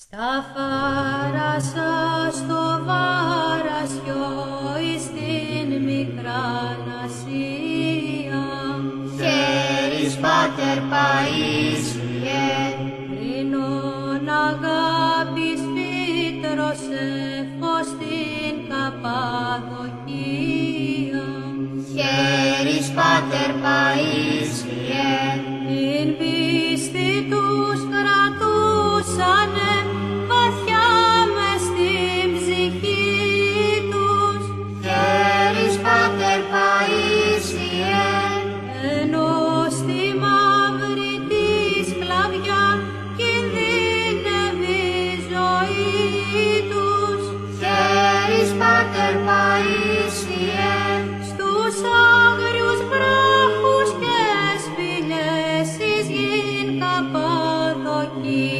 Στα φάρασα στο βάρασιο εις την μικρά Ασία Χέρις Πάτερ Παΐσιε, Κρίνον αγάπης φύτρωσε φως στην Καπαδοκία. Χέρις Πάτερ Παΐσιε, Amen.